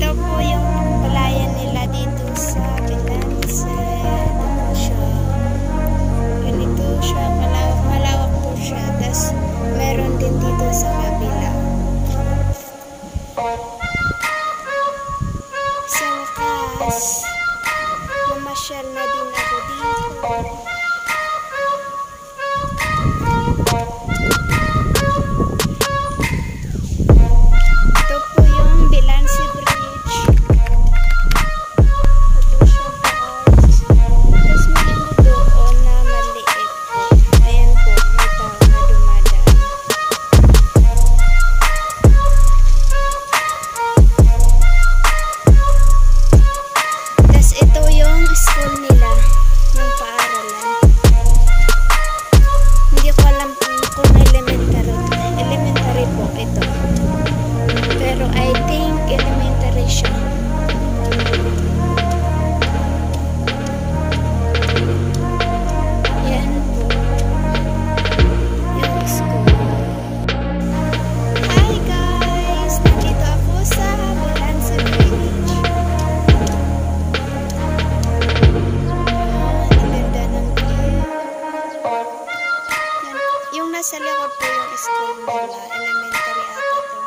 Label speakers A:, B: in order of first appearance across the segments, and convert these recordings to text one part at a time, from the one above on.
A: Ito po yung palayan nila dito sa Binanse. Ito po siya. Ganito po siya. Tapos meron din dito sa kabila. Sa wakas, mamasyal na. Nasa likod po yung school nila. Elementary ata to.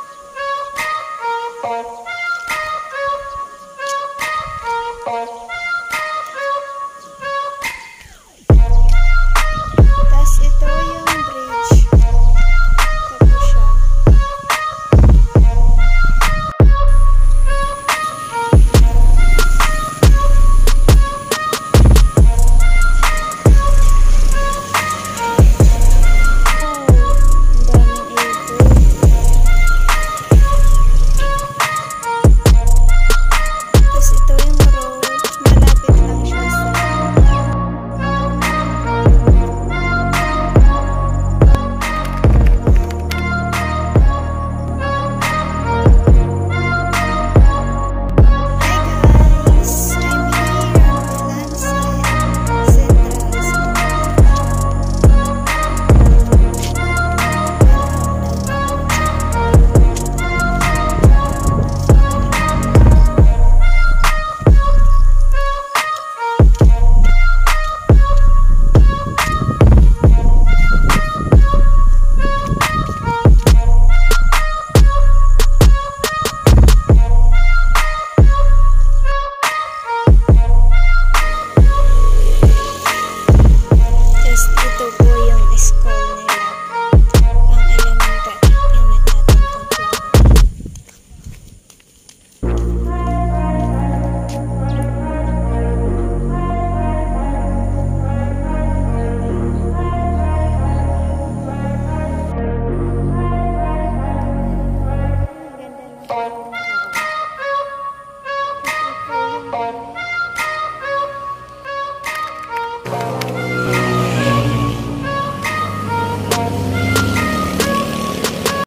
A: Música